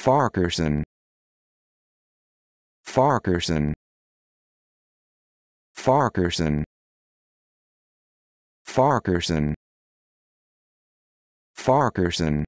Farquharson. Farquharson. Farquharson. Farquharson. Farquharson.